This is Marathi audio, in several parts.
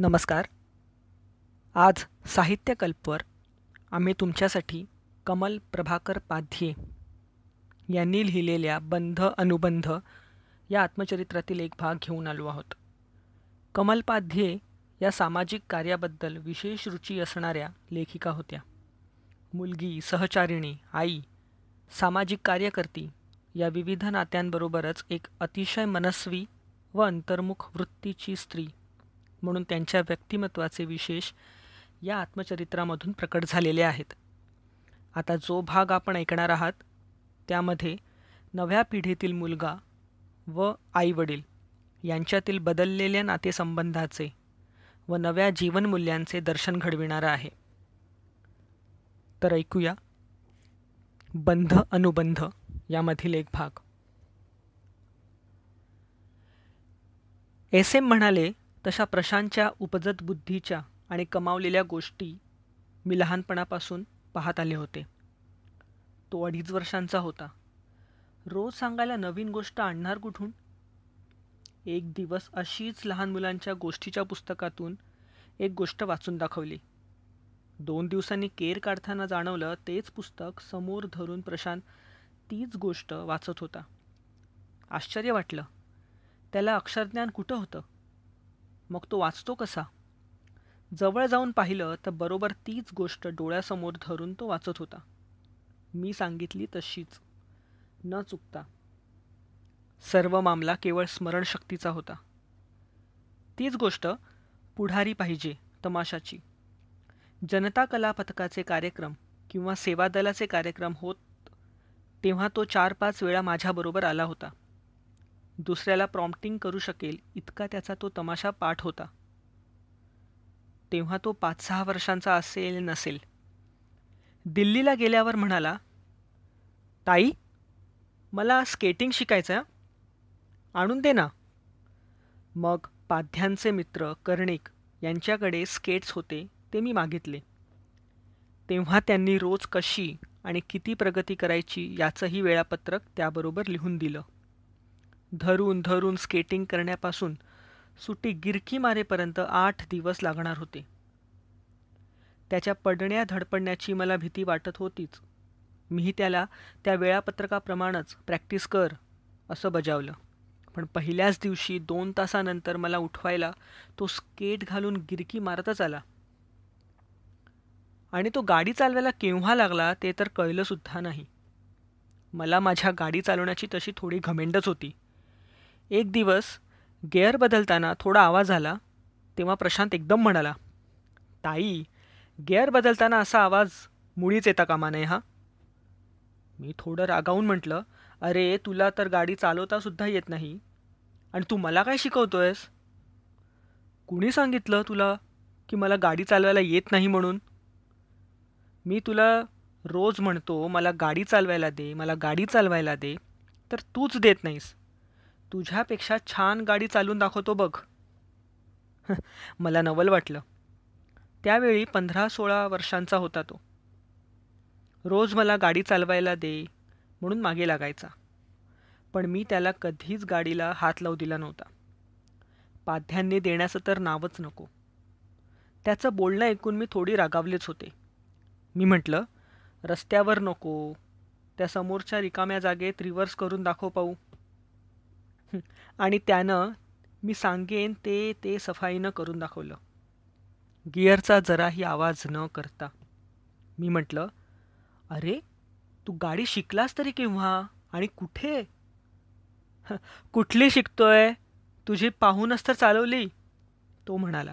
नमस्कार. आज साहित्यकल्पवर आम्ही तुमच्यासाठी कमल प्रभाकर पाध्ये यांनी लिहिलेल्या बंध अनुबंध या आत्मचरित्रातील एक भाग घेऊन आलो आहोत. कमल पाध्ये या सामाजिक कार्याबद्दल विशेष रुची असणाऱ्या लेखिका होत्या. मुलगी सहचारिणी आई सामाजिक कार्यकर्ती या विविध नात्यांबरोबरच एक अतिशय मनस्वी व अंतर्मुख वृत्तीची स्त्री म्हणून त्यांच्या व्यक्तिमत्वाचे विशेष या आत्मचरित्रामधून प्रकट झालेले आहेत. आता जो भाग आपण ऐकणार आहात त्यामध्ये नव्या पिढीतील मुलगा व आईवडील यांच्यातील बदललेल्या नातेसंबंधाचे व नव्या जीवनमूल्यांचे दर्शन घडविणारं आहे. तर ऐकूया बंध अनुबंध यामधील एक भाग. एस एम म्हणाले तशा प्रशांतच्या उपजत बुद्धीच्या आणि कमावलेल्या गोष्टी मी लहानपणापासून पाहत आले होते. तो अडीच वर्षांचा होता. रोज सांगायला नवीन गोष्ट आणणार कुठून? एक दिवस अशीच लहान मुलांच्या गोष्टीच्या पुस्तकातून एक गोष्ट वाचून दाखवली. दोन दिवसांनी केर काढताना जाणवलं तेच पुस्तक समोर धरून प्रशांत तीच गोष्ट वाचत होता. आश्चर्य वाटलं. त्याला अक्षरज्ञान कुठं होतं? मग तो वाचतो कसा? जवळ जाऊन पाहिलं तर बरोबर तीच गोष्ट डोळ्यासमोर धरून तो वाचत होता. मी सांगितली तशीच. न चुकता. सर्व मामला केवळ स्मरणशक्तीचा होता. तीच गोष्ट पुढारी पाहिजे तमाशाची. जनता कला पथकाचे कार्यक्रम किंवा सेवा दलाचे कार्यक्रम होत तेव्हा तो चार पाच वेळा माझ्याबरोबर आला होता. दुसऱ्याला प्रॉम्प्टिंग करू शकेल इतका त्याचा तो तमाशा पाठ होता. तेव्हा तो पाच सहा वर्षांचा असेल नसेल. दिल्लीला गेल्यावर म्हणाला ताई मला स्केटिंग शिकायचं आणून दे ना. मग पाध्यांचे मित्र कर्णिक यांच्याकडे स्केट्स होते ते मी मागितले. तेव्हा त्यांनी रोज कशी आणि किती प्रगती करायची याचंही वेळापत्रक त्याबरोबर लिहून दिलं. धरून धरून स्केटिंग करण्यापासून सुटी गिरकी मारेपर्यंत आठ दिवस लागणार होते. त्याच्या पडण्या धडपडण्याची मला भीती वाटत होतीच. मीही त्याला त्या वेळापत्रकाप्रमाणेच प्रॅक्टिस कर असं बजावलं. पण पहिल्याच दिवशी दोन तासानंतर मला उठवायला तो स्केट घालून गिरकी मारतच आला. आणि तो गाडी चालवायला केव्हा लागला ते तर कळलंसुद्धा नाही. मला माझ्या गाडी चालवण्याची तशी थोडी घमेंडच होती. एक दिवस गेअर बदलताना थोडा आवाज आला तेव्हा प्रशांत एकदम म्हणाला ताई गेअर बदलताना असा आवाज मुळीच येता कामा नये हा? मी थोडं रागावून म्हटलं अरे तुला तर गाडी चालवतासुद्धा येत नाही. आणि तू मला काय शिकवतोयस? कुणी सांगितलं तुला की मला गाडी चालवायला येत नाही म्हणून? मी तुला रोज म्हणतो मला गाडी चालवायला दे मला गाडी चालवायला दे तर तूच देत नाहीस. तुझ्यापेक्षा छान गाडी चालून दाखवतो बघ. मला नवल वाटलं. त्यावेळी पंधरा सोळा वर्षांचा होता तो. रोज मला गाडी चालवायला दे म्हणून मागे लागायचा. पण मी त्याला कधीच गाडीला हात लावू दिला नव्हता. पाध्यांनी देण्याचं तर नावच नको. त्याचं बोलणं ऐकून मी थोडी रागावलेच होते. मी म्हटलं रस्त्यावर नको. त्या समोरच्या रिकाम्या जागेत रिव्हर्स करून दाखव पाहू. आणि त्यानं मी सांगेन ते ते सफाईनं करून दाखवलं. गिअरचा जराही आवाज न करता. मी म्हटलं अरे तू गाडी शिकलास तरी केव्हा? आणि कुठे? कुठली शिकतोय? तुझी पाहूनच तर चालवली. तो म्हणाला.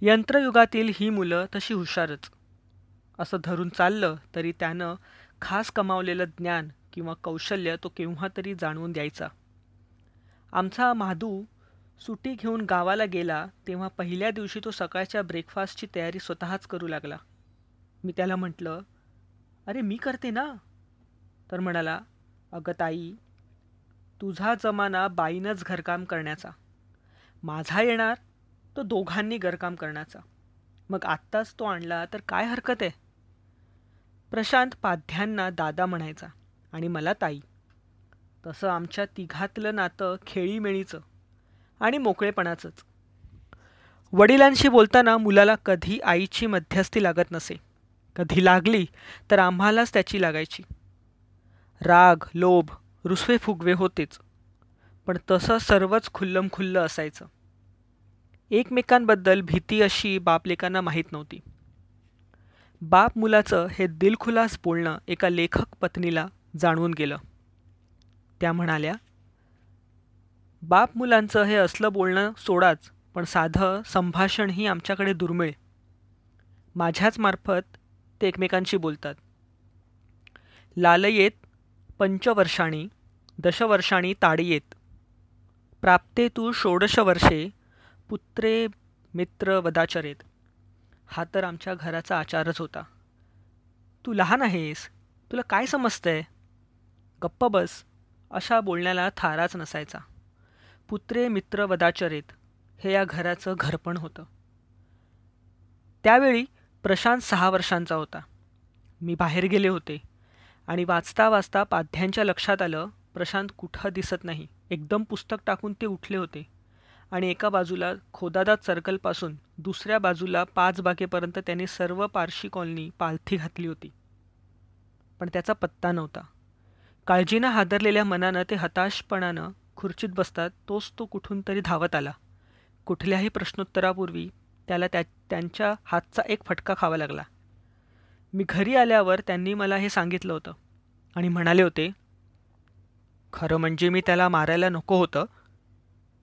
यंत्रयुगातील ही मुलं तशी हुशारच. असं धरून चाललं तरी त्यानं खास कमावलेलं ज्ञान किंवा कौशल्य तो केव्हा तरी जाणवून द्यायचा. आमचा महादू सुटी घेऊन गावाला गेला तेव्हा पहिल्या दिवशी तो सकाळच्या ब्रेकफास्टची तयारी स्वतःच करू लागला. मी त्याला म्हटलं अरे मी करते ना. तर म्हणाला अगं ताई तुझा जमाना बाईनंच घरकाम करण्याचा. माझा येणार तो दोघांनी घरकाम करण्याचा. मग आत्ताच तो आणला तर काय हरकत आहे? प्रशांत पाध्यांना दादा म्हणायचा आणि मला ताई तसं आमच्या तिघातलं नातं खेळीमेळीचं आणि मोकळेपणाचंच. वडिलांशी बोलताना मुलाला कधी आईची मध्यस्थी लागत नसे. कधी लागली तर आम्हालाच त्याची लागायची. राग लोभ रुसवे फुगवे होतेच. पण तसं सर्वच खुल्लमखुल्लं असायचं. एकमेकांबद्दल भीती अशी बापलेकांना माहीत नव्हती. बाप मुलाचं हे दिलखुलास बोलणं एका लेखक पत्नीला जाणवून गेलं. त्या म्हणाल्या बाप मुलांचं हे असलं बोलणं सोडाच पण साधं संभाषणही आमच्याकडे दुर्मिळ. माझ्याच मार्फत ते एकमेकांशी बोलतात. लालयेत पंचवर्षाणी दशवर्षाणी ताडियेत. प्राप्ते तू षोडश वर्षे पुत्रे मित्र वदाचरेत हा तर आमच्या घराचा आचारच होता. तू लहान आहेस तुला काय समजतंय? गप्प बस. अशा बोलण्याला थाराच नसायचा. पुत्रे मित्र वदाचरेत हे या घराचं घरपण होतं. त्यावेळी प्रशांत सहा वर्षांचा होता. मी बाहेर गेले होते आणि वाचता वाचता पाध्यांच्या लक्षात आलं प्रशांत कुठं दिसत नाही. एकदम पुस्तक टाकून ते उठले होते आणि एका बाजूला खोदादा सर्कलपासून दुसऱ्या बाजूला पाच बागेपर्यंत त्याने सर्व पारशी कॉलनी पालथी घातली होती. पण त्याचा पत्ता नव्हता. काळजीनं हादरलेल्या मनानं ते हताशपणानं खुर्चीत बसतात तोच तो कुठून तरी धावत आला. कुठल्याही प्रश्नोत्तरापूर्वी त्याला त्या त्यांच्या हातचा एक फटका खावा लागला. मी घरी आल्यावर त्यांनी मला हे सांगितलं होतं आणि म्हणाले होते खरं म्हणजे मी त्याला मारायला नको होतं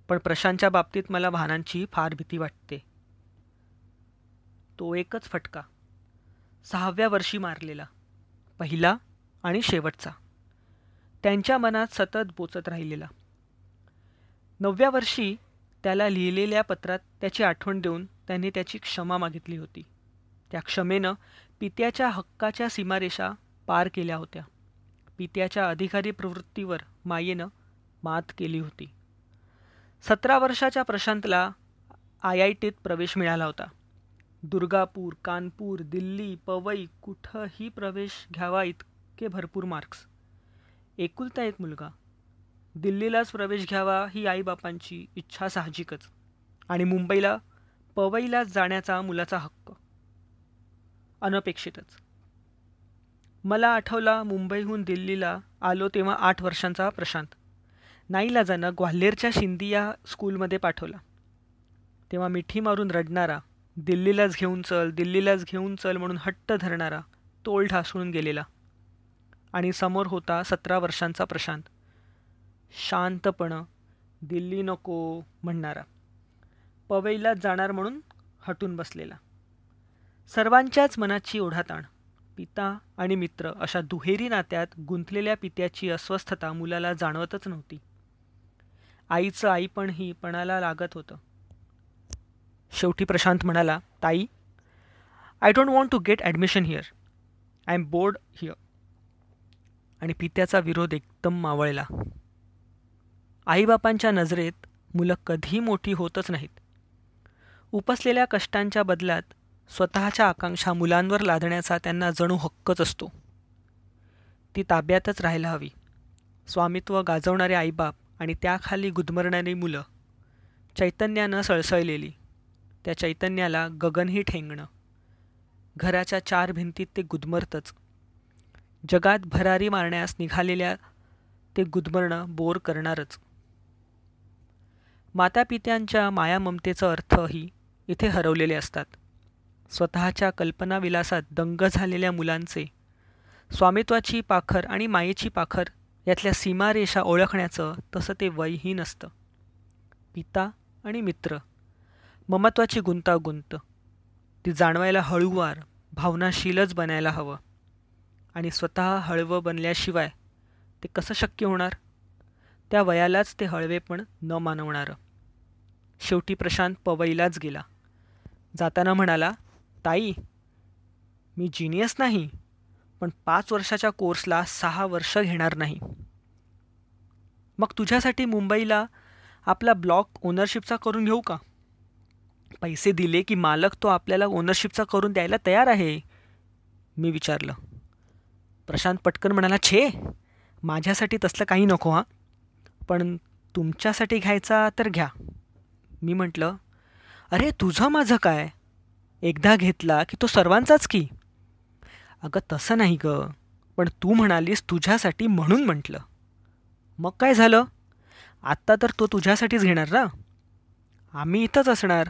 पण प्रशांतच्या बाबतीत मला वाहनांची फार भीती वाटते. तो एकच फटका. सहाव्या वर्षी मारलेला पहिला आणि शेवटचा. त्यांच्या मनात सतत बोचत राहिलेला. नवव्या वर्षी त्याला लिहिलेल्या पत्रात त्याची आठवण देऊन त्यांनी त्याची क्षमा मागितली होती. त्या क्षमेनं पित्याच्या हक्काच्या सीमारेषा पार केल्या होत्या. पित्याच्या अधिकारी प्रवृत्तीवर मायेनं मात केली होती. सतरा वर्षाच्या प्रशांतला आय आय टीत प्रवेश मिळाला होता. दुर्गापूर कानपूर दिल्ली पवई कुठंही प्रवेश घ्यावा इतके भरपूर मार्क्स एकुलता एक मुलगा. दिल्लीलाच प्रवेश घ्यावा ही आईबापांची इच्छा साहजिकच. आणि मुंबईला पवईलाच जाण्याचा मुलाचा हक्क. अनपेक्षितच. मला आठवला मुंबईहून दिल्लीला आलो तेव्हा आठ वर्षांचा प्रशांत. नाईलाजानं ग्वाल्हेरच्या शिंदिया स्कूलमध्ये पाठवला. तेव्हा मिठी मारून रडणारा दिल्लीलाच घेऊन चल दिल्लीलाच घेऊन चल म्हणून हट्ट धरणारा तोल ढासळून गेलेला. आणि समोर होता सतरा वर्षांचा प्रशांत. शांतपणं दिल्ली नको म्हणणारा. पवईलाच जाणार म्हणून हटून बसलेला. सर्वांच्याच मनाची ओढाताण. पिता आणि मित्र अशा दुहेरी नात्यात गुंतलेल्या पित्याची अस्वस्थता मुलाला जाणवतच नव्हती. आईचं आईपणही पणाला लागत होतं. शेवटी प्रशांत म्हणाला ताई I don't want to get admission here I am bored here आणि पित्याचा विरोध एकदम मावळला. आईबापांच्या नजरेत मुलं कधी मोठी होतच नाहीत. उपसलेल्या कष्टांच्या बदल्यात स्वतःच्या आकांक्षा मुलांवर लादण्याचा त्यांना जणू हक्कच असतो. ती ताब्यातच राहायला हवी. स्वामित्व गाजवणारे आईबाप आणि त्याखाली गुदमरणारी मुलं चैतन्यानं सळसळलेली. त्या चैतन्याला गगनही ठेंगणं. घराच्या चार भिंतीत ते गुदमरतच. जगात भरारी मारण्यास निघालेल्या ते गुदमरणं बोर करणारच. मातापित्यांच्या मायाममतेचा अर्थही इथे हरवलेले असतात. स्वतःच्या कल्पनाविलासात दंग झालेल्या मुलांचे स्वामित्वाची पाखर आणि मायेची पाखर यातल्या सीमारेषा ओळखण्याचं तसं ते वयही नसतं पिता आणि मित्र ममत्वाची गुंतागुंत ती जाणवायला हळूवार भावनाशीलच बनायला हवं. आणि स्वतः हळवं बनल्याशिवाय ते कसं शक्य होणार? त्या वयालाच ते हळवेपण न मानवणारं. शेवटी प्रशांत पवईलाच गेला. जाताना म्हणाला ताई मी जिनियस नाही पण पाच वर्षाच्या कोर्सला सहा वर्ष घेणार नाही. मग तुझ्यासाठी मुंबईला आपला ब्लॉक ओनरशिपचा करून घेऊ का? पैसे दिले की मालक तो आपल्याला ओनरशिपचा करून द्यायला तयार आहे? मी विचारलं. प्रशांत पटकन म्हणाला छे माझ्यासाठी तसलं काही नको हां. पण तुमच्यासाठी घ्यायचा तर घ्या. मी म्हटलं अरे तुझं माझं काय? एकदा घेतला की तो सर्वांचाच की? अगं तसं नाही ग पण तू म्हणालीस तुझ्यासाठी म्हणून म्हटलं. मग काय झालं? आत्ता तर तो तुझ्यासाठीच घेणार ना? आम्ही इथंच असणार.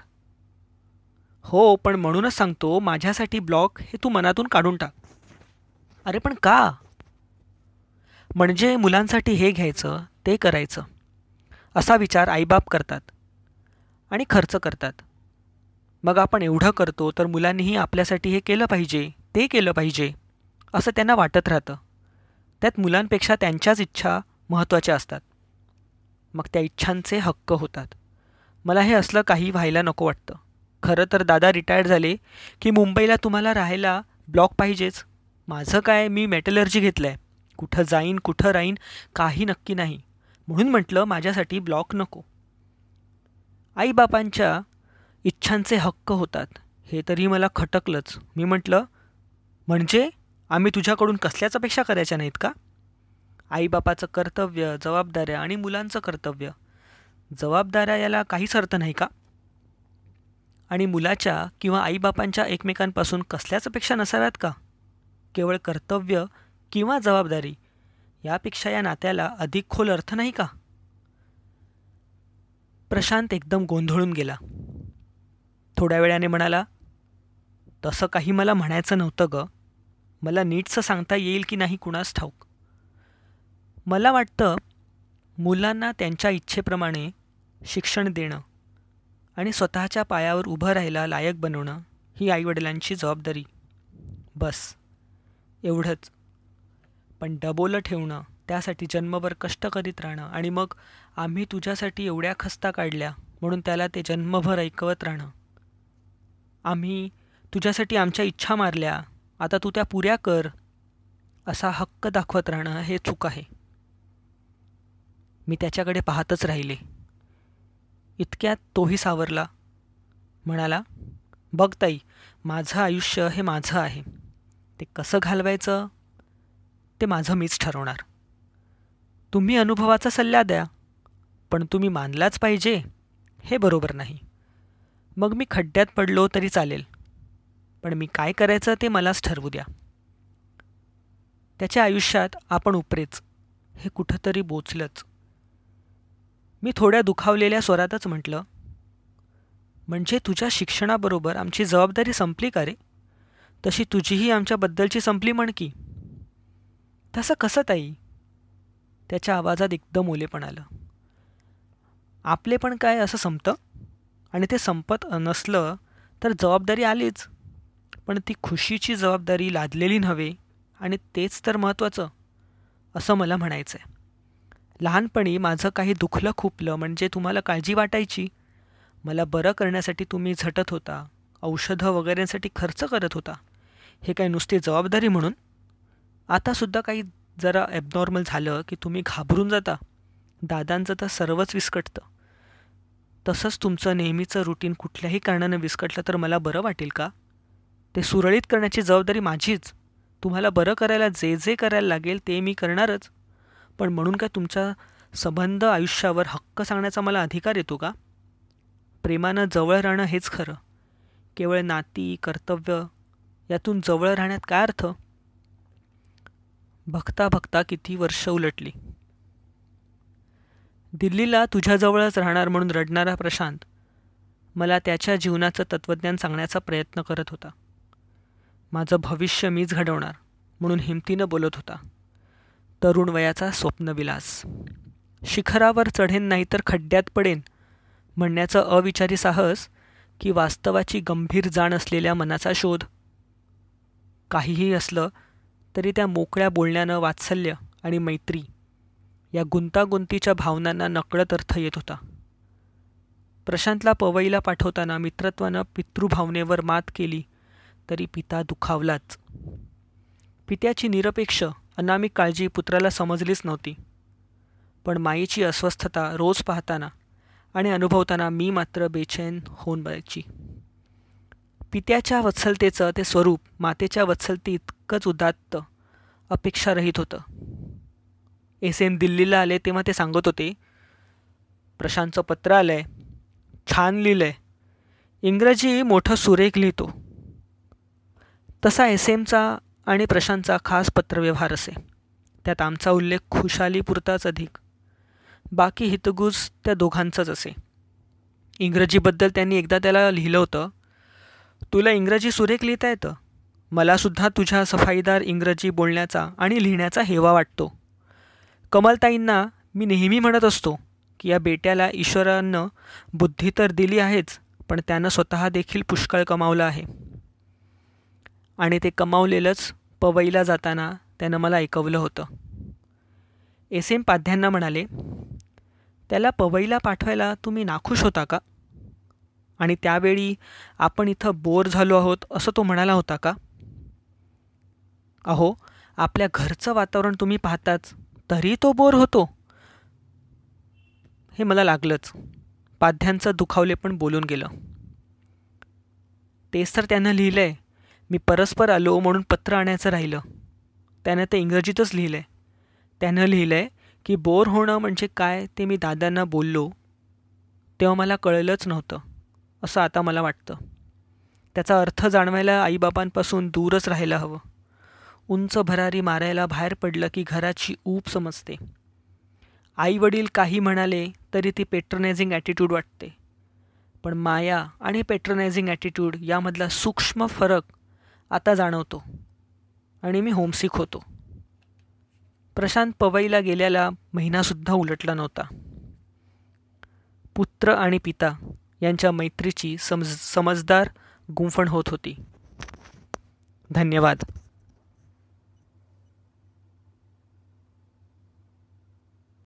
हो पण म्हणूनच सांगतो माझ्यासाठी ब्लॉक हे तू मनातून काढून टाक. अरे पण का? म्हणजे मुलांसाठी हे घ्यायचं ते करायचं असा विचार आईबाप करतात आणि खर्च करतात. मग आपण एवढं करतो तर मुलांनीही आपल्यासाठी हे केलं पाहिजे ते केलं पाहिजे असं त्यांना वाटत राहतं. त्यात मुलांपेक्षा त्यांच्याच इच्छा महत्त्वाच्या असतात. मग त्या इच्छांचे हक्क होतात. मला हे असलं काही व्हायला नको वाटतं. खरं तर दादा रिटायर्ड झाले की मुंबईला तुम्हाला राहायला ब्लॉक पाहिजेच. माझं काय मी मेटलर्जी घेतलं आहे कुठं जाईन कुठं राहीन काही नक्की नाही. म्हणून म्हटलं माझ्यासाठी ब्लॉक नको. आईबापांच्या इच्छांचे हक्क होतात. हे तरी मला खटकलंच. मी म्हटलं म्हणजे आम्ही तुझ्याकडून कसल्याच अपेक्षा करायच्या नाहीत का? आईबापाचं कर्तव्य जबाबदाऱ्या आणि मुलांचं कर्तव्य. जबाबदाऱ्या याला काहीच अर्थ नाही का? आणि मुलाच्या किंवा आईबापांच्या एकमेकांपासून कसल्याच अपेक्षा नसाव्यात का? केवळ कर्तव्य किंवा जबाबदारी यापेक्षा या नात्याला अधिक खोल अर्थ नाही का? प्रशांत एकदम गोंधळून गेला. थोड्या वेळाने म्हणाला तसं काही मला म्हणायचं नव्हतं ग. मला नीटचं सांगता येईल की नाही कुणास ठाऊक. मला वाटतं मुलांना त्यांच्या इच्छेप्रमाणे शिक्षण देणं आणि स्वतःच्या पायावर उभं राहायला लायक बनवणं ही आईवडिलांची जबाबदारी. बस. एवढंच. पण डबोलं ठेवणं त्यासाठी जन्मभर कष्ट करीत राहणं आणि मग आम्ही तुझ्यासाठी एवढ्या खस्ता काढल्या म्हणून त्याला ते जन्मभर ऐकवत राहणं. आम्ही तुझ्यासाठी आमच्या इच्छा मारल्या आता तू त्या पुऱ्या कर असा हक्क दाखवत राहणं हे चूक आहे. मी त्याच्याकडे पाहतच राहिले. इतक्यात तोही सावरला. म्हणाला बघ ताई माझं आयुष्य हे माझं आहे. ते कसं घालवायचं? ते माझं मीच ठरवणार. तुम्ही अनुभवाचा सल्ला द्या पण तुम्ही मानलाच पाहिजे हे बरोबर नाही. मग मी खड्ड्यात पडलो तरी चालेल पण मी काय करायचं ते मलाच ठरवू द्या. त्याच्या आयुष्यात आपण उपरेच हे कुठंतरी बोचलंच. मी थोड्या दुखावलेल्या स्वरातच म्हटलं म्हणजे तुझ्या शिक्षणाबरोबर आमची जबाबदारी संपली का रे? तशी तुझीही आमच्याबद्दलची संपली म्हण की तसं कसं ताई? त्याच्या आवाजात एकदम ओलेपण आलं. आपले पण काय असं संपतं? आणि ते संपत नसलं तर जबाबदारी आलीच. पण ती खुशीची जबाबदारी लादलेली नव्हे आणि तेच तर महत्त्वाचं असं मला म्हणायचं आहे लहानपणी माझं काही दुखलं खुपलं म्हणजे तुम्हाला काळजी वाटायची. मला बरं करण्यासाठी तुम्ही झटत होता. औषधं वगैरेसाठी खर्च करत होता. हे काय नुसती जबाबदारी म्हणून? आतासुद्धा काही जरा ॲबनॉर्मल झालं की तुम्ही घाबरून जाता. दादांचं तर सर्वच विस्कटतं. तसंच तुमचं नेहमीचं रुटीन कुठल्याही कारणानं विस्कटलं तर मला बरं वाटेल का? ते सुरळीत करण्याची जबाबदारी माझीच. तुम्हाला बरं करायला जे जे करायला लागेल ते मी करणारच. पण म्हणून काय तुमच्या संबंध आयुष्यावर हक्क सांगण्याचा मला अधिकार येतो का? प्रेमानं जवळ राहणं हेच खरं. केवळ नाती कर्तव्य यातून जवळ राहण्यात काय अर्थ? बघता बघता किती वर्ष उलटली. दिल्लीला तुझ्याजवळच राहणार म्हणून रडणारा प्रशांत मला त्याच्या जीवनाचं तत्त्वज्ञान सांगण्याचा प्रयत्न करत होता. माझं भविष्य मीच घडवणार म्हणून हिमतीनं बोलत होता. तरुण वयाचा स्वप्नविलास. शिखरावर चढेन नाही तर खड्ड्यात पडेन म्हणण्याचं अविचारी साहस की वास्तवाची गंभीर जाण असलेल्या मनाचा शोध काहीही असलं तरी त्या मोकळ्या बोलण्यानं वात्सल्य आणि मैत्री या गुंतागुंतीच्या भावनांना नकळत अर्थ येत होता. प्रशांतला पवईला पाठवताना मित्रत्वानं पितृभावनेवर मात केली तरी पिता दुखावलाच. पित्याची निरपेक्ष अनामिक काळजी पुत्राला समजलीच नव्हती. पण माईची अस्वस्थता रोज पाहताना आणि अनुभवताना मी मात्र बेचैन होऊन बघायची पित्याच्या वत्सलतेचं ते स्वरूप मातेच्या वत्सलते इतकंच उदात्त अपेक्षारहित होतं. एस एम दिल्लीला आले तेव्हा ते सांगत होते प्रशांतचं पत्र आलं आहे छान लिहिलं आहे इंग्रजी मोठं सुरेख लिहितो. तसा एस एमचा आणि प्रशांतचा खास पत्रव्यवहार असे. त्यात आमचा उल्लेख खुशालीपुरताच अधिक. बाकी हितगुज त्या दोघांचंच असे. इंग्रजीबद्दल त्यांनी एकदा त्याला लिहिलं होतं तुला इंग्रजी सुरेख लिहिता येतं? मलासुद्धा तुझ्या सफाईदार इंग्रजी बोलण्याचा आणि लिहिण्याचा हेवा वाटतो. कमलताईंना मी नेहमी म्हणत असतो की या बेट्याला ईश्वरानं बुद्धी तर दिली आहेच पण त्यानं स्वतः देखील पुष्कळ कमावलं आहे. आणि ते कमावलेलंच पवईला जाताना त्यानं मला ऐकवलं होतं. एस एम पाध्यांना म्हणाले त्याला पवईला पाठवायला तुम्ही नाखुश होता का? आणि त्यावेळी आपण इथं बोर झालो आहोत असं तो म्हणाला होता का? अहो आपल्या घरचं वातावरण तुम्ही पाहताच तरी तो बोर होतो. हे मला लागलंच. पाध्यांचं दुखावले पण बोलून गेलं. तेच तर त्यानं लिहिलं आहे मी परस्पर आलो म्हणून पत्र आणायचं राहिलं. त्यानं ते इंग्रजीतच लिहिलं आहे त्यानं लिहिलं आहे की बोर होणं म्हणजे काय ते मी दादांना बोललो तेव्हा मला कळलंच नव्हतं. असं आता मला वाटतं. त्याचा अर्थ जाणवायला आईबापांपासून दूरच राहायला हवं. उंच भरारी मारायला बाहेर पडलं की घराची ऊब समजते. आई वडील काही म्हणाले तरी ती पेट्रनायझिंग ॲटिट्यूड वाटते. पण माया आणि पेट्रनायझिंग ॲटिट्यूड यामधला सूक्ष्म फरक आता जाणवतो. आणि मी होमसिक होतो. प्रशांत पवईला गेल्याला महिनासुद्धा उलटला नव्हता. पुत्र आणि पिता यांच्या मैत्रीची समज समजदार गुंफण होत होती. धन्यवाद.